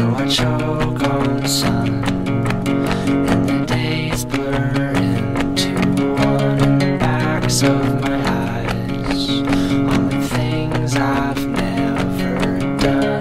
so I choke on sun. And the days blur into one the backs of my eyes. On the things I've never done.